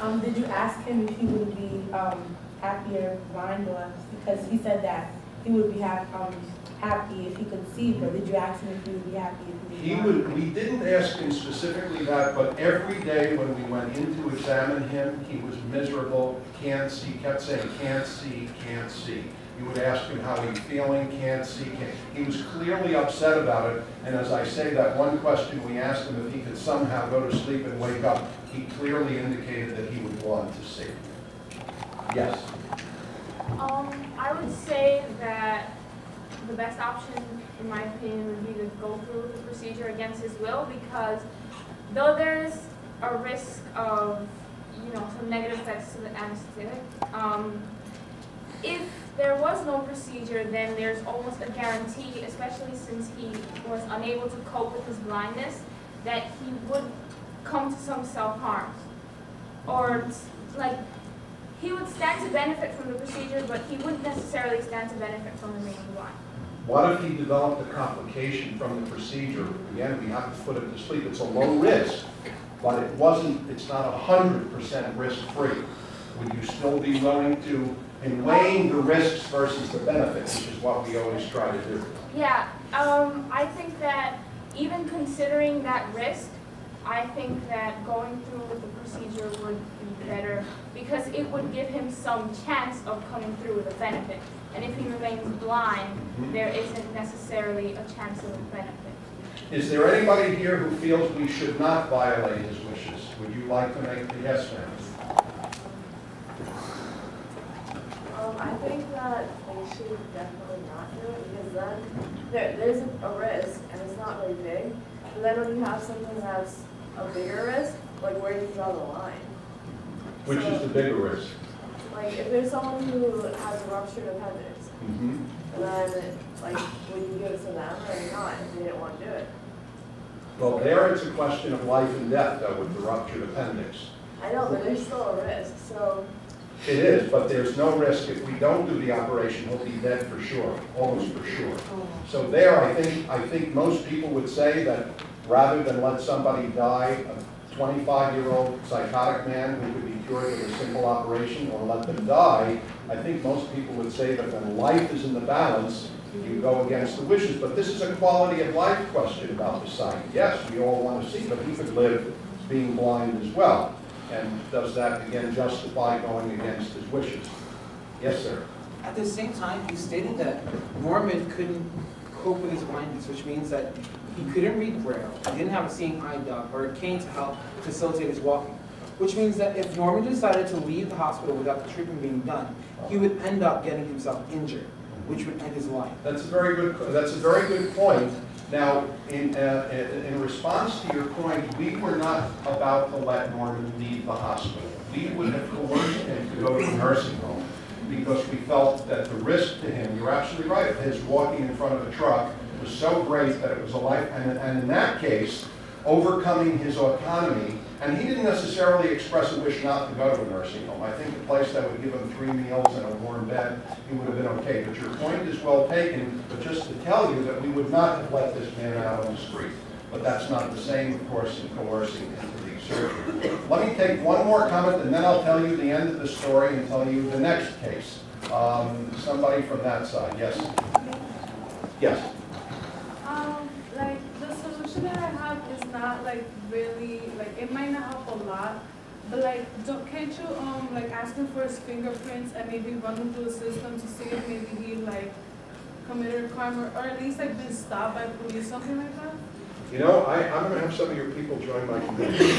Um, did you ask him if he would be, um, happier blind or, because he said that he would be um, happy if he could see, but did you ask him if he would be happy if he He would, we didn't ask him specifically that, but every day when we went in to examine him, he was miserable, can't see, kept saying, can't see, can't see. You would ask him how he's feeling, can't see, can't. He was clearly upset about it, and as I say, that one question we asked him if he could somehow go to sleep and wake up, he clearly indicated that he would want to see. Yes? Um, I would say that the best option, in my opinion, would be to go through the procedure against his will because though there's a risk of, you know, some negative effects to the anesthetic, um, if there was no procedure, then there's almost a guarantee, especially since he was unable to cope with his blindness, that he would come to some self-harm. Or, like, he would stand to benefit from the procedure, but he wouldn't necessarily stand to benefit from the remaining blind. What if he developed a complication from the procedure? Again, we have to put it to sleep. It's a low risk, but it wasn't, it's not a hundred percent risk-free. Would you still be willing to, in weighing the risks versus the benefits, which is what we always try to do? Yeah, um, I think that even considering that risk, I think that going through with the procedure would be better because it would give him some chance of coming through with a benefit. And if he remains blind, there isn't necessarily a chance of a benefit. Is there anybody here who feels we should not violate his wishes? Would you like to make the yes, ma'am? Um, They should definitely not do it because then there, there's a risk and it's not really big. But then when you have something that's a bigger risk, like where do you draw the line? Which is the bigger risk? Like if there's someone who has a ruptured appendix, Mhm. and then like would you give it to them or not if they didn't want to do it? Well, there it's a question of life and death, though, with the ruptured appendix. I know, but there's still a risk. So It is, but there's no risk. If we don't do the operation, he'll be dead for sure, almost for sure. Oh. So there, I think, I think most people would say that rather than let somebody die, a 25-year-old psychotic man who could be cured with a simple operation, or let them die, I think most people would say that when life is in the balance, you go against the wishes. But this is a quality of life question about the sight. Yes, we all want to see, but he could live being blind as well. And does that, again, justify going against his wishes? Yes, sir. At the same time, he stated that Norman couldn't cope with his blindness, which means that he couldn't read Braille, he didn't have a seeing eye dog or a cane to help facilitate his walking. Which means that if Norman decided to leave the hospital without the treatment being done, he would end up getting himself injured, which would end his life. That's a very good, that's a very good point. Now, in, uh, in response to your point, we were not about to let Norman leave the hospital. We would have coerced him to go to a nursing home because we felt that the risk to him, you're absolutely right, his walking in front of a truck was so great that it was a life, and, and in that case, overcoming his autonomy, and he didn't necessarily express a wish not to go to a nursing home. I think a place that would give him three meals and a warm bed, he would have been okay. But your point is well taken, but just to tell you that we would not have let this man out on the street. But that's not the same, of course, in coercing into the surgery. Let me take one more comment, and then I'll tell you the end of the story and tell you the next case. Um, Somebody from that side, yes? Yes? Um, like, the solution that I have is not like really, like, it might not help a lot, but like, don't, can't you, um, like, ask him for his fingerprints and maybe run him through the system to see if maybe he like committed a crime or, or at least like been stopped by police, something like that? You know, I, I'm gonna have some of your people join my committee.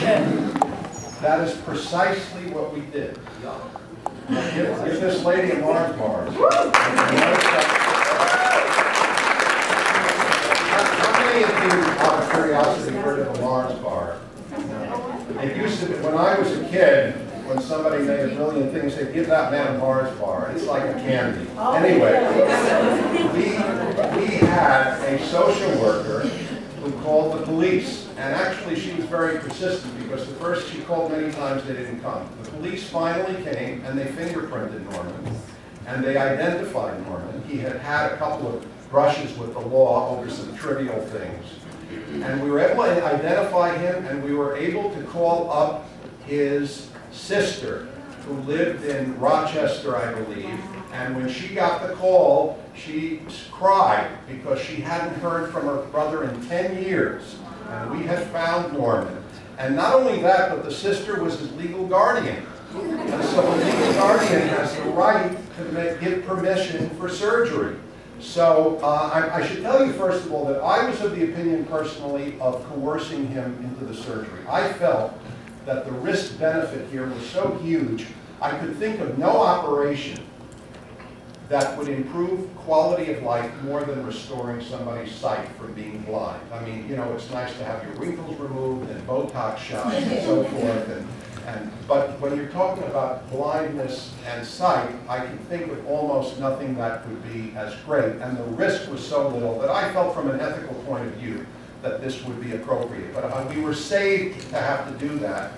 That is precisely what we did. Give, give this lady a Mars bars. How many of you, of heard of a Mars bar? It used to be, when I was a kid, when somebody made a brilliant thing, they'd give that man a Mars bar. It's like a candy. Anyway, we, we had a social worker who called the police. And actually, she was very persistent because the first she called many times, they didn't come. The police finally came and they fingerprinted Norman. And they identified Norman. He had had a couple of brushes with the law over some trivial things. And we were able to identify him and we were able to call up his sister who lived in Rochester, I believe, and when she got the call, she cried because she hadn't heard from her brother in 10 years, and we had found Norman. And not only that, but the sister was his legal guardian. And so the legal guardian has the right to give permission for surgery. So uh, I, I should tell you, first of all, that I was of the opinion personally of coercing him into the surgery. I felt that the risk benefit here was so huge, I could think of no operation that would improve quality of life more than restoring somebody's sight from being blind. I mean, you know, it's nice to have your wrinkles removed and Botox shots and so forth, and, and, but when you're talking about blindness and sight, I can think of almost nothing that would be as great, and the risk was so little that I felt from an ethical point of view that this would be appropriate. But uh, we were saved to have to do that,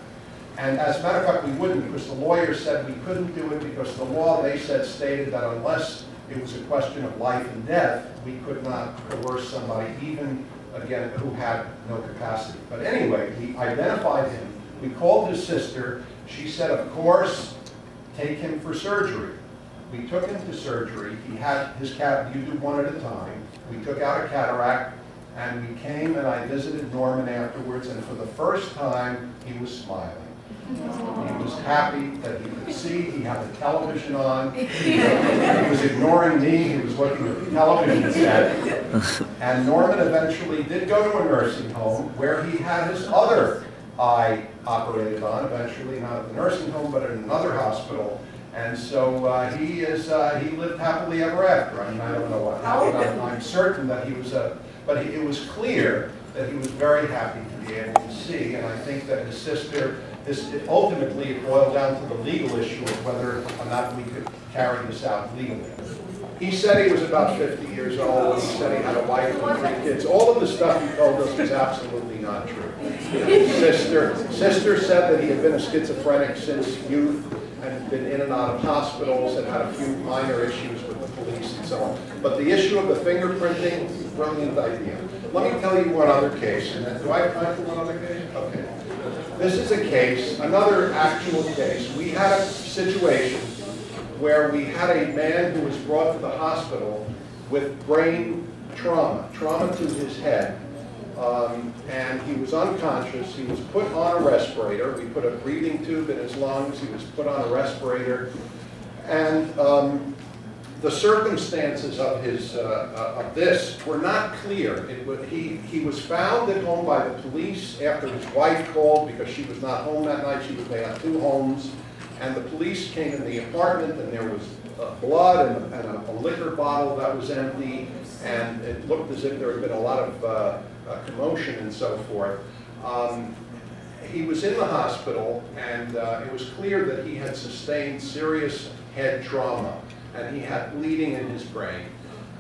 and as a matter of fact, we wouldn't, because the lawyer said we couldn't do it because the law, they said, stated that unless it was a question of life and death, we could not coerce somebody, even, again, who had no capacity. But anyway, we identified him, we called his sister, she said, of course, take him for surgery. We took him to surgery, he had his cat, you do one at a time, we took out a cataract, and we came and I visited Norman afterwards, and for the first time, he was smiling. He was happy that he could see, he had the television on, he was ignoring me, he was looking at the television set. And Norman eventually did go to a nursing home where he had his other eye operated on, eventually not at the nursing home, but at another hospital. And so uh, he is, uh, he lived happily ever after. I mean, I don't know what happened. I'm- I'm certain that he was a, but he- it was clear that he was very happy to be able to see. And I think that his sister, this, ultimately it boiled down to the legal issue of whether or not we could carry this out legally. He said he was about 50 years old, he said he had a wife and three kids. All of the stuff he told us was absolutely not true. Sister, sister said that he had been a schizophrenic since youth and been in and out of hospitals and had a few minor issues with the police and so on. But the issue of the fingerprinting, brilliant idea. Let me tell you one other case, and then, do I have time for one other case? Okay. This is a case, another actual case. We had a situation where we had a man who was brought to the hospital with brain trauma, trauma to his head. Um, and he was unconscious. He was put on a respirator. We put a breathing tube in his lungs. He was put on a respirator. And um, the circumstances of his uh, uh, of this were not clear. It was, he he was found at home by the police after his wife called because she was not home that night. She was they had two homes, and the police came in the apartment and there was uh, blood and, and a, a liquor bottle that was empty, and it looked as if there had been a lot of uh, uh, commotion and so forth. Um, he was in the hospital, and uh, it was clear that he had sustained serious head trauma, and he had bleeding in his brain.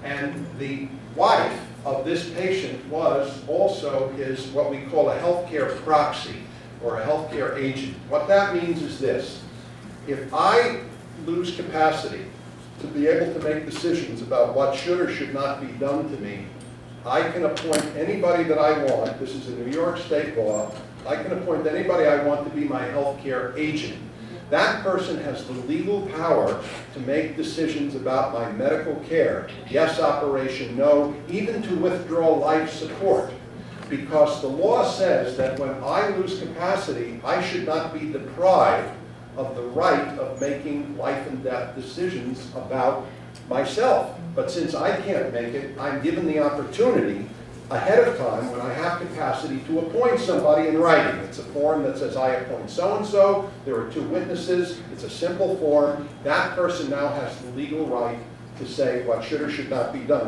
And the wife of this patient was also his, what we call a healthcare proxy, or a healthcare agent. What that means is this. If I lose capacity to be able to make decisions about what should or should not be done to me, I can appoint anybody that I want, this is a New York state law, I can appoint anybody I want to be my healthcare agent. That person has the legal power to make decisions about my medical care, yes operation, no, even to withdraw life support. Because the law says that when I lose capacity, I should not be deprived of the right of making life and death decisions about myself. But since I can't make it, I'm given the opportunity ahead of time when I have capacity to appoint somebody in writing. It's a form that says I appoint so-and-so, there are two witnesses, it's a simple form. That person now has the legal right to say what should or should not be done. Now,